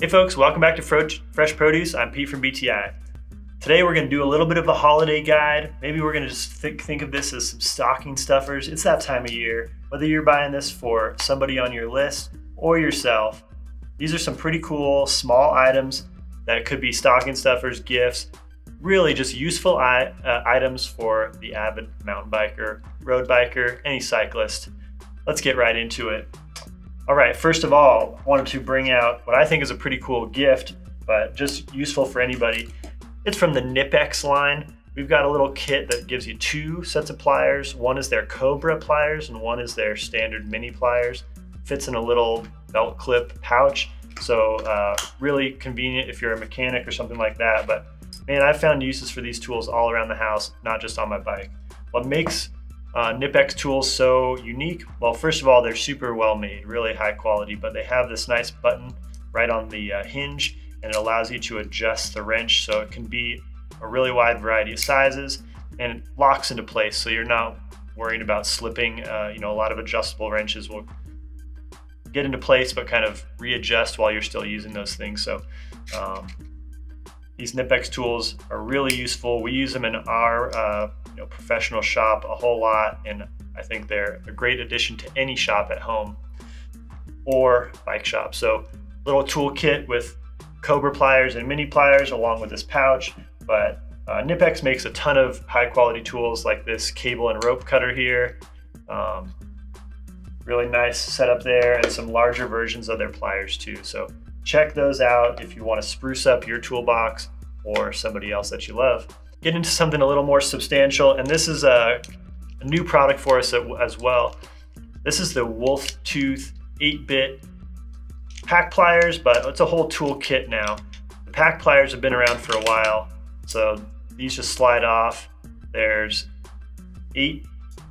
Hey folks, welcome back to Fresh Produce. I'm Pete from BTI. Today we're going to do a little bit of a holiday guide. Maybe we're going to just think, think of this as some stocking stuffers. It's that time of year. Whether you're buying this for somebody on your list or yourself, these are some pretty cool small items that could be stocking stuffers, gifts, really just useful uh, items for the avid mountain biker, road biker, any cyclist. Let's get right into it. All right, first of all, I wanted to bring out what I think is a pretty cool gift, but just useful for anybody. It's from the Knipex line. We've got a little kit that gives you two sets of pliers. One is their Cobra pliers and one is their standard mini pliers. Fits in a little belt clip pouch. So uh, really convenient if you're a mechanic or something like that. But man, I've found uses for these tools all around the house, not just on my bike. What makes uh, tools so unique? Well, first of all, they're super well made, really high quality, but they have this nice button right on the uh, hinge and it allows you to adjust the wrench so it can be a really wide variety of sizes and it locks into place so you're not worrying about slipping. Uh, you know, a lot of adjustable wrenches will get into place but kind of readjust while you're still using those things. So um, these Knipex tools are really useful. We use them in our uh, you know, professional shop a whole lot, and I think they're a great addition to any shop at home or bike shop. So little toolkit with Cobra pliers and mini pliers along with this pouch, but uh, Knipex makes a ton of high quality tools like this cable and rope cutter here. Um, really nice setup there and some larger versions of their pliers too. So check those out if you want to spruce up your toolbox or somebody else that you love. Get into something a little more substantial, and this is a, a new product for us as well. This is the Wolf Tooth 8-bit pack pliers, but it's a whole tool kit now. The pack pliers have been around for a while, so these just slide off. There's eight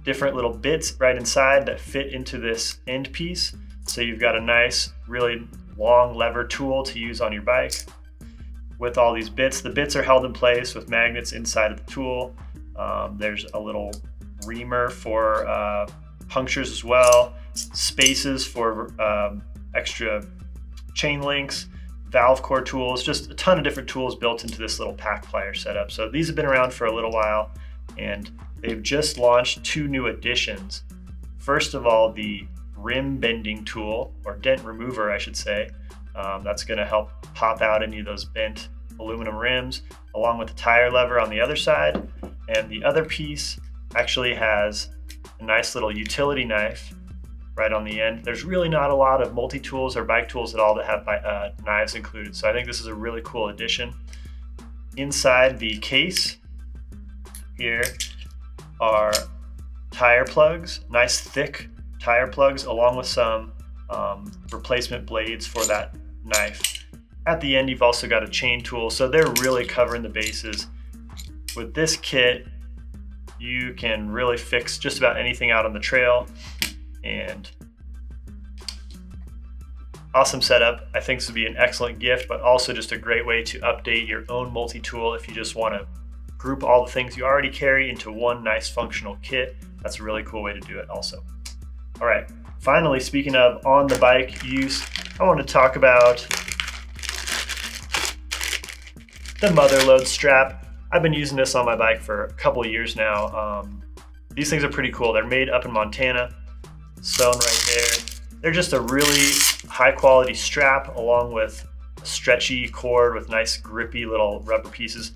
different little bits right inside that fit into this end piece. So you've got a nice, really long lever tool to use on your bike with all these bits. The bits are held in place with magnets inside of the tool. Um, there's a little reamer for uh, punctures as well, spaces for um, extra chain links, valve core tools, just a ton of different tools built into this little pack plier setup. So these have been around for a little while and they've just launched two new additions. First of all, the rim bending tool, or dent remover, I should say. Um, that's going to help pop out any of those bent aluminum rims, along with the tire lever on the other side. And the other piece actually has a nice little utility knife right on the end. There's really not a lot of multi-tools or bike tools at all that have uh, knives included. So I think this is a really cool addition. Inside the case here are tire plugs, nice thick tire plugs along with some um, replacement blades for that knife. At the end, you've also got a chain tool, so they're really covering the bases. With this kit, you can really fix just about anything out on the trail and awesome setup. I think this would be an excellent gift, but also just a great way to update your own multi-tool if you just want to group all the things you already carry into one nice functional kit. That's a really cool way to do it also. All right, finally, speaking of on the bike use, I want to talk about the Mutherload strap. I've been using this on my bike for a couple years now. Um, these things are pretty cool. They're made up in Montana, sewn right there. They're just a really high quality strap along with stretchy cord with nice grippy little rubber pieces.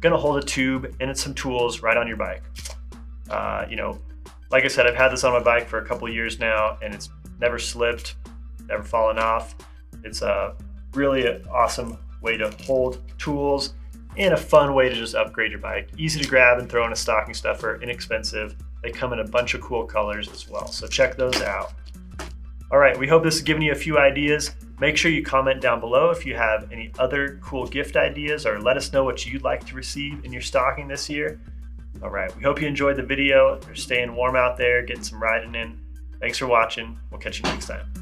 Gonna hold a tube and some tools right on your bike. Uh, you know, like I said, I've had this on my bike for a couple years now and it's never slipped, never fallen off. It's a really awesome way to hold tools and a fun way to just upgrade your bike. Easy to grab and throw in a stocking stuffer, inexpensive. They come in a bunch of cool colors as well, so check those out. All right, we hope this has given you a few ideas. Make sure you comment down below if you have any other cool gift ideas or let us know what you'd like to receive in your stocking this year. All right, we hope you enjoyed the video. You're staying warm out there, getting some riding in. Thanks for watching. We'll catch you next time.